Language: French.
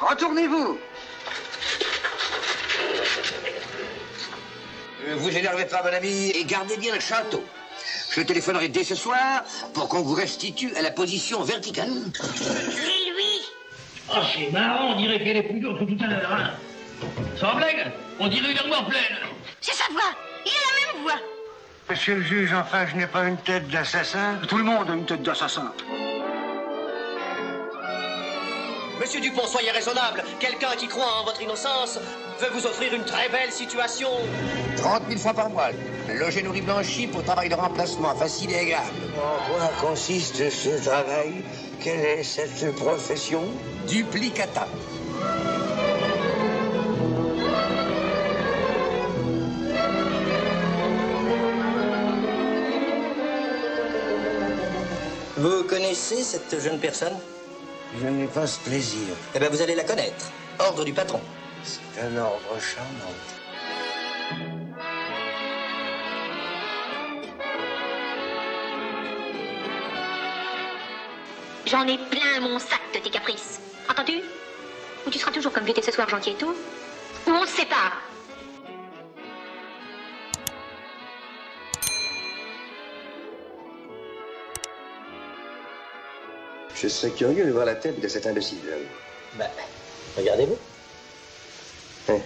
Retournez-vous euh, vous énervez pas, mon ami, et gardez bien le château. Je téléphonerai dès ce soir pour qu'on vous restitue à la position verticale. C'est lui Oh, c'est marrant, on dirait qu'elle est plus dure que tout à l'heure. Hein. Sans blague, on dirait une armoire pleine. C'est sa voix, il a la même voix. Monsieur le juge, enfin, je n'ai pas une tête d'assassin. Tout le monde a une tête d'assassin. Monsieur Dupont, soyez raisonnable. Quelqu'un qui croit en votre innocence veut vous offrir une très belle situation. 30 000 francs par mois. Loger nourri blanchi pour travail de remplacement facile et agréable. En quoi consiste ce travail? Quelle est cette profession? Duplicata. Vous connaissez cette jeune personne? Je n'ai pas ce plaisir. Eh bien, vous allez la connaître. Ordre du patron. C'est un ordre charmant. J'en ai plein mon sac de tes caprices. Entendu Ou tu seras toujours comme tu étais ce soir gentil et tout? Ou on se sépare? Je serais curieux de voir la tête de cet imbécile. Ben, regardez-vous. Hein